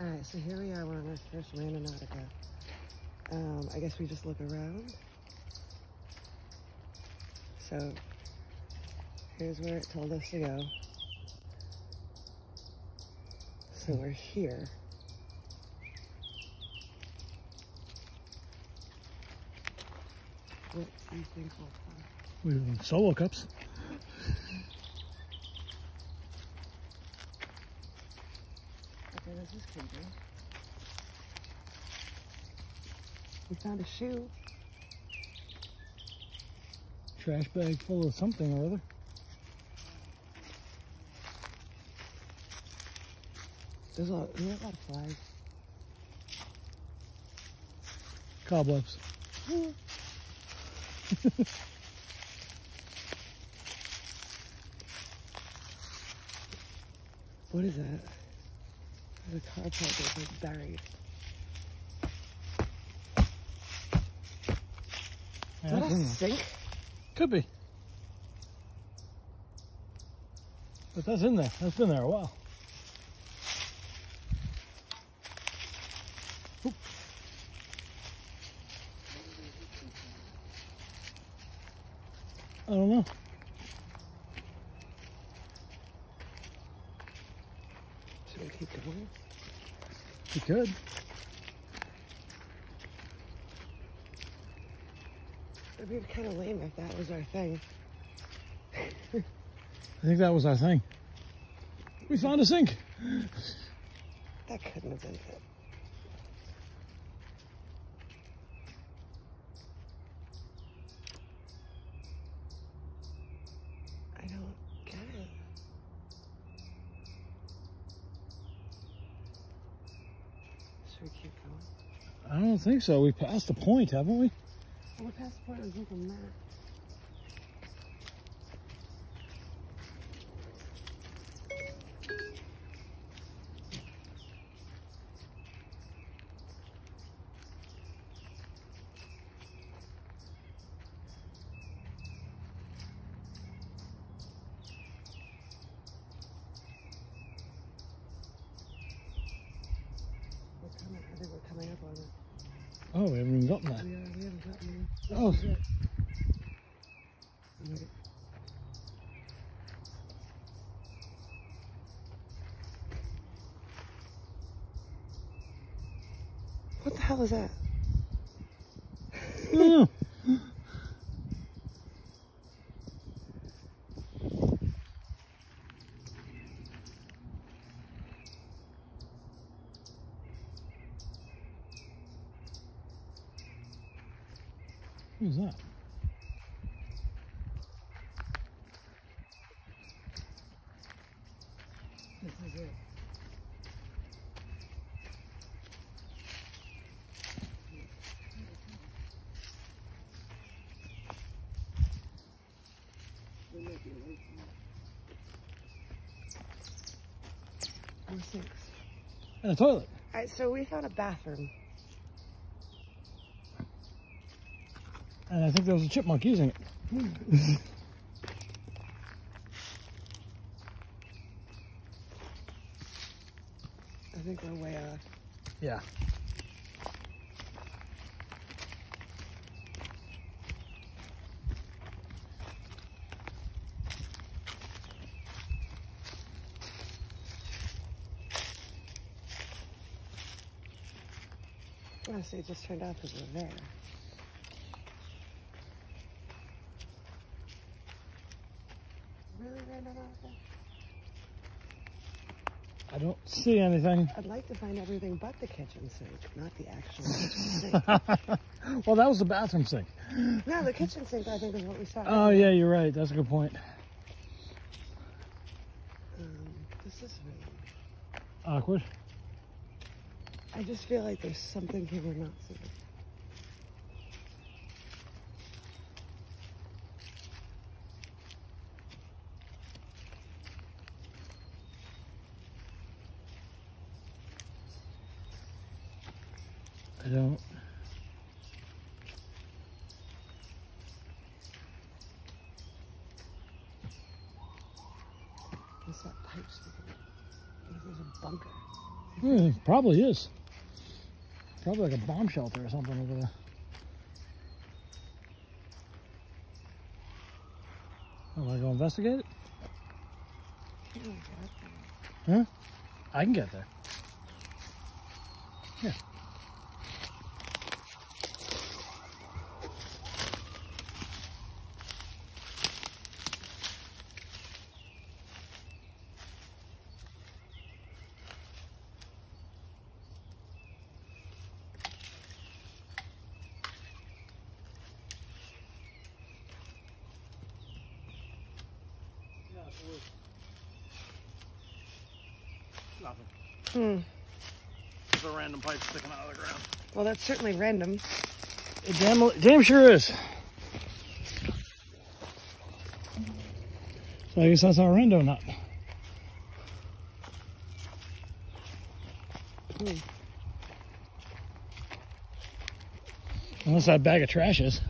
All right, so here we are. We're on our first Randonautica. Um, I guess we just look around. So here's where it told us to go. So we're here. What do you think will come? We want solo cups. Creepy. We found a shoe. Trash bag full of something or other. There's a lot, there's a lot of flies. Cobwebs. What is that? There's a car park that's like buried. Is that a sink? Could be. But that's in there. That's been there a while. Oop. I don't know. Should we keep going? You could. It'd be kind of lame if that was our thing. I think that was our thing. We found a sink. That couldn't have been it. I don't get it. Should we keep going? I don't think so. We passed the point, haven't we? We're past the point. We're coming, I think we're coming up on it. Oh, we haven't even gotten there. Yeah, we haven't gotten there. Oh. This is it. Look at- What the hell is that? I don't know. Who's that? This is it. We might be late now. More sinks. And a toilet. All right, so we found a bathroom. And I think there was a chipmunk using it. I think we're way off. Yeah. Honestly, it just turned out because we're there. Really, Randonautica? I don't see anything. I'd like to find everything but the kitchen sink, not the actual kitchen sink. well, that was the bathroom sink. No, the kitchen sink, I think, is what we saw. Oh, yeah, you're right. That's a good point. Um, this is really. Awkward. I just feel like there's something here we're not seeing. I don't. What's that pipe sticking? I think there's a bunker. Hmm, probably is. Probably like a bomb shelter or something over there. Oh, want to go investigate it? Huh? I can get there. Yeah. Nothing. Hmm. Just a random pipe sticking out of the ground. Well, that's certainly random. It damn, damn sure is. So I guess that's our rando nut. Hmm. Unless that bag of trash is.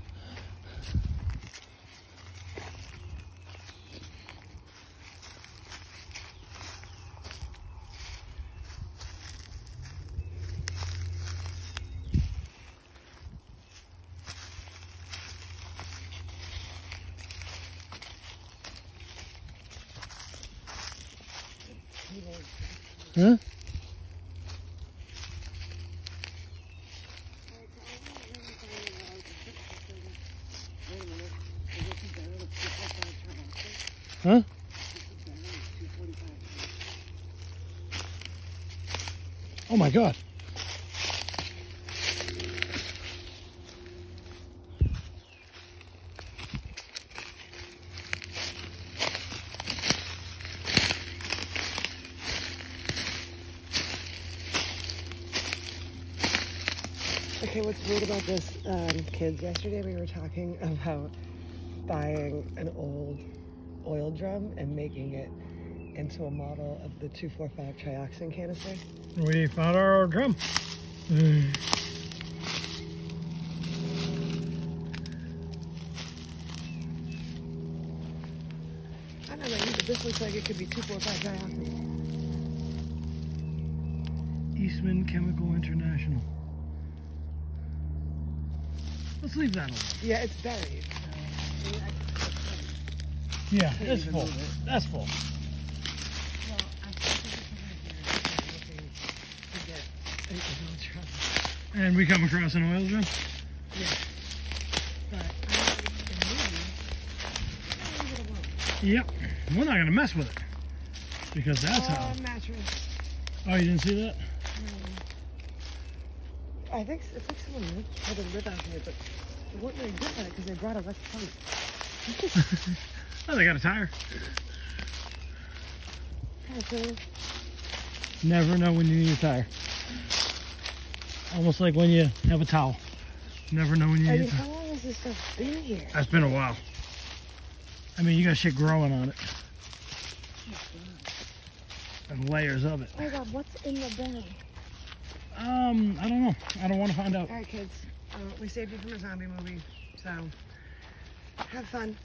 Huh? Huh? Oh my god. Okay, what's weird about this, um, kids? Yesterday we were talking about buying an old oil drum and making it into a model of the 245 trioxin canister. We found our old drum. Mm. I don't know, but this looks like it could be 245 trioxin. Eastman Chemical International. Let's leave that alone. Yeah, it's buried. Yeah, Can't it's full. it. That's full. Well, I think looking to get an oil drum. And we come across an oil drum. Yeah. But I in movies, I leave it alone. Yep. We're not gonna mess with it. Because that's how. Uh, mattress. Oh, you didn't see that? I think it's like someone tried to live out here, but they weren't very good at it because they brought plate. Oh, they got a tire. Never know when you need a tire. Almost like when you have a towel. Never know when you I need mean, a how long has this stuff been here? That's been a while. I mean, you got shit growing on it. Oh, and layers of it. Oh my god, what's in the bag? Um, I don't know. I don't want to find out. Alright, kids. Uh, we saved you from a zombie movie, so have fun.